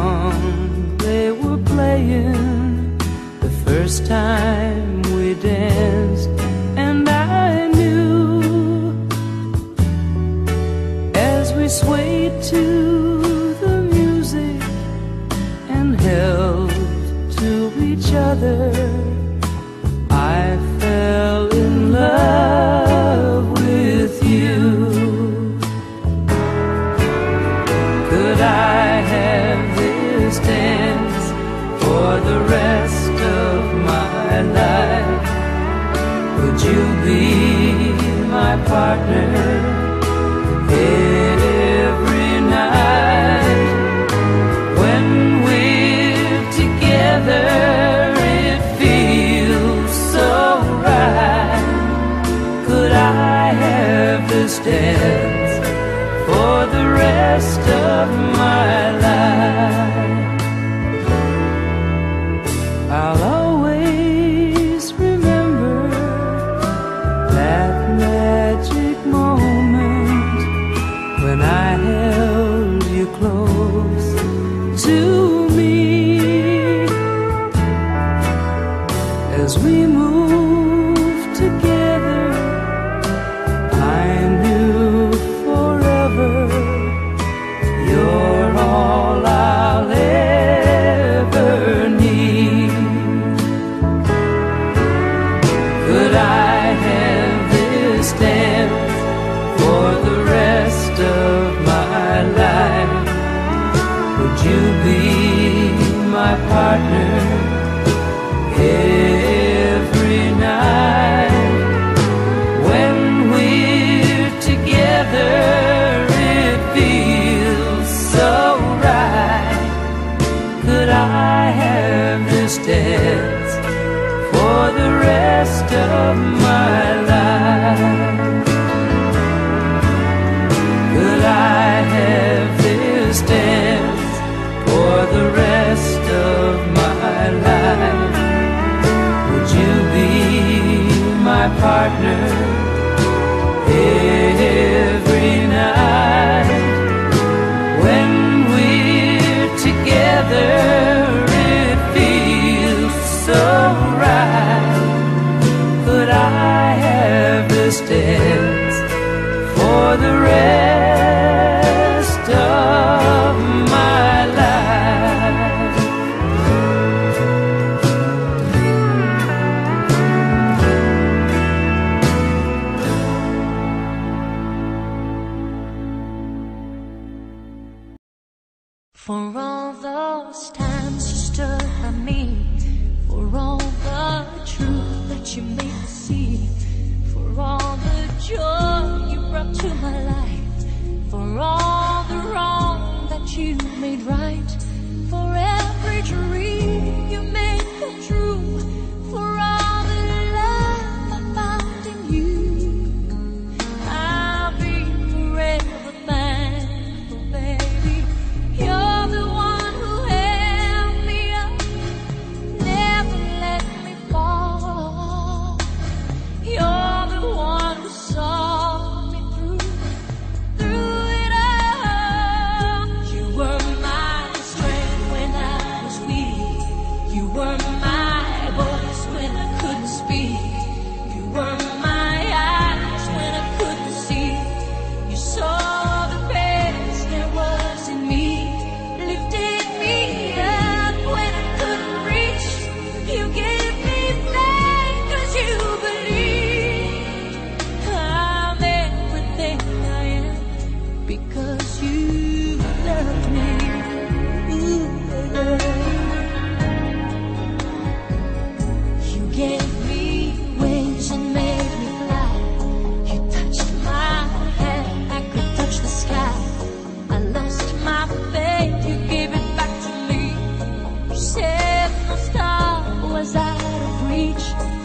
song they were playing the first time we danced, and I knew as we swayed to the music and held to each other, I fell in love with you. Could I have? You be my partner every night? When we're together, it feels so right. Could I have this dance for the rest of my Could I have this dance for the rest of my life? Would you be my partner for the rest of my life? Could I have this dance for the rest of my life? Would you be my partner For all those times you stood by me, for all the truth that you made me see, for all the joy you brought to my life, for all reach